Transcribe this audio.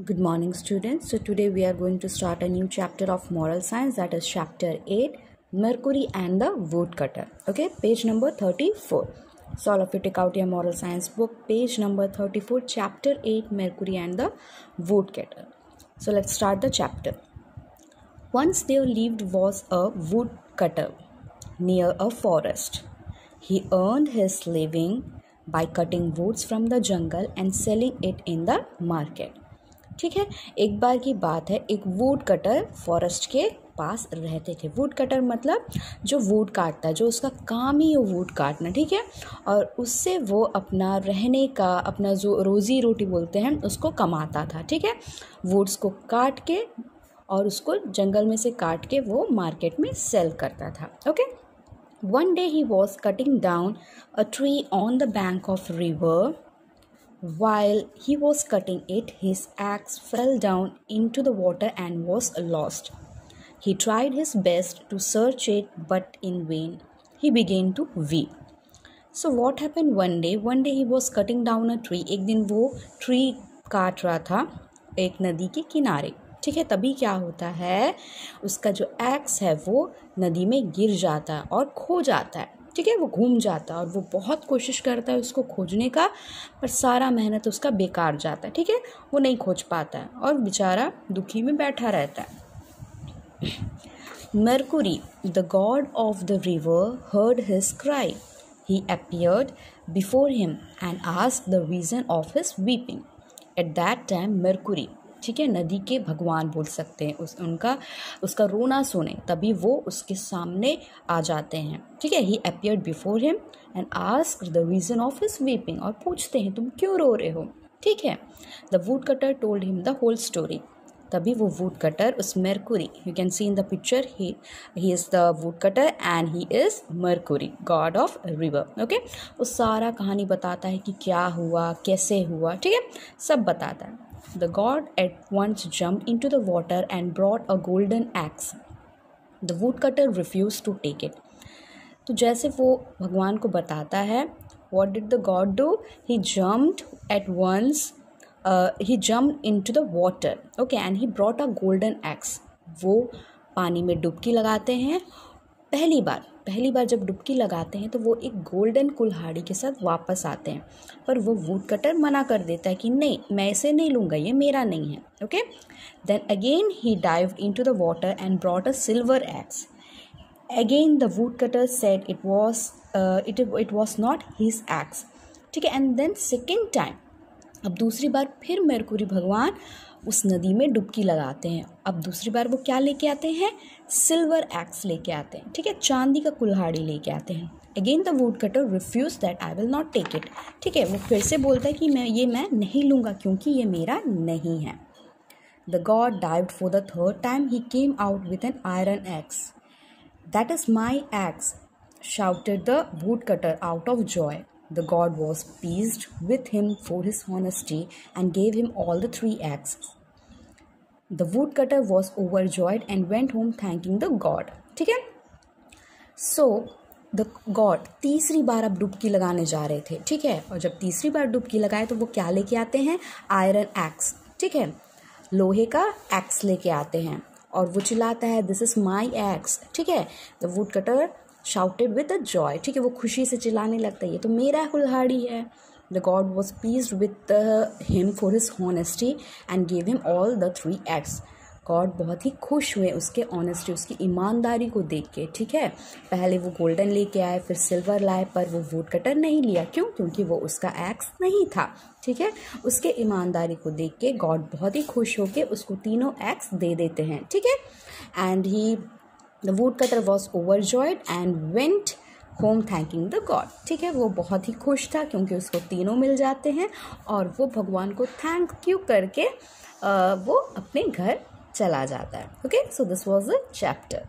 Good morning, students. So, today we are going to start a new chapter of moral science that is chapter 8 Mercury and the Woodcutter. Okay, page number 34. So, all of you take out your moral science book, page number 34, chapter 8 Mercury and the Woodcutter. So, let's start the chapter. Once there lived was a woodcutter near a forest. He earned his living by cutting woods from the jungle and selling it in the market. ठीक है? एक बार की बात है, एक would cutter forest के पास रहते थे। वुड कटर मतलब जो वुड काटता है, जो उसका काम ही है वुड काटना, ठीक है? और उससे वो अपना रहने का, अपना जो रोज़ी रोटी बोलते हैं, उसको कमाता था, ठीक है? वुड्स को काट के और उसको जंगल में से काट के वो मार्केट में सेल करता था okay one day he was cutting down a tree on the bank of river While he was cutting it, his axe fell down into the water and was lost. He tried his best to search it, but in vain. He began to weep. So what happened one day? One day he was cutting down a tree. एक दिन वो tree काट रहा था एक नदी के किनारे ठीक है तभी क्या होता है उसका जो एक्स है वो नदी में गिर जाता है और खो जाता है ठीक है, वो घूम जाता है और वो बहुत कोशिश करता है उसको खोजने का, पर सारा मेहनत उसका बेकार जाता है, ठीक है? वो नहीं खोज पाता है और बेचारा दुखी में बैठा रहता है। Mercury the god of the river heard his cry he appeared before him and ask the reason of his weeping at that time Mercury ठीक है, नदी के भगवान बोल सकते हैं, उस, उनका, उसका रोना सुने, तभी वो उसके सामने आ जाते हैं। ठीक है he appear before him and ask the reason of his weeping और पूछते हैं, तुम क्यों रो रहे हो? ठीक है the wood cutter told him the whole story तभी वो वुड कटर उस Mercury you can see in the picture he he is the wood cutter and he is Mercury god of river okay वो सारा कहानी बताता है कि क्या हुआ, कैसे हुआ, ठीक है? सब बताता है। The god at once jumped into the water and brought a golden axe. The woodcutter refused to take it. तो जैसे वो भगवान को बताता है what did the god do he jumped at once he jump into the water okay and he brought a golden axe वो पानी में डुबकी लगाते हैं पहली बार पहली बार जब डुबकी लगाते हैं तो वो एक गोल्डन कुल्हाड़ी के साथ वापस आते हैं पर वो वुड कटर मना कर देता है कि नहीं, मैं इसे नहीं लूँगा, ये मेरा नहीं है okay then again he dive into the water and brought a silver axe again the wood cutter said it was it it was not his axe ठीक है एंड देन सेकेंड टाइम अब दूसरी बार फिर मेरकुरी भगवान उस नदी में डुबकी लगाते हैं। अब दूसरी बार वो क्या लेके आते हैं? सिल्वर एक्स लेके आते हैं। ठीक है? चांदी का कुल्हाड़ी लेके आते हैं। Again the wood cutter refuse that I will not take it ठीक है? वो फिर से बोलता है कि मैं, ये मैं नहीं लूँगा क्योंकि ये मेरा नहीं है। The god dive for the third time he came out with an iron axe that is my axe shouted the wood cutter out of joy The god was pleased with him for his honesty and gave him all the three axes. The woodcutter was overjoyed and went home thanking the god. ठीक है so the God तीसरी बार अब डुबकी लगाने जा रहे थे ठीक है और जब तीसरी बार डुबकी लगाए तो वो क्या लेके आते हैं आयरन एक्स ठीक है लोहे का एक्स लेके आते हैं और वो चिल्लाता है दिस इज़ माई एक्स ठीक है the wood cutter shouted with a joy ठीक है, वो खुशी से चिल्लाने लगता है, ये तो मेरा कुल्हाड़ी है. The god was please with him for his honesty and gave him all the three axes god बहुत ही खुश हुए उसके ऑनेस्टी उसकी ईमानदारी को देख के, ठीक है? पहले वो गोल्डन लेके आए, फिर सिल्वर लाए, पर वो वुड कटर नहीं लिया। क्यों? क्योंकि वो उसका एक्स नहीं था, ठीक है? उसके ईमानदारी को देख के गॉड बहुत ही खुश होके उसको तीनों एक्स दे देते हैं, ठीक है? And he the wood cutter was overjoyed and went home thanking the god ठीक है, वो बहुत ही खुश था क्योंकि उसको तीनों मिल जाते हैं और वो भगवान को थैंक यू करके वो अपने घर चला जाता है। Okay so this was a chapter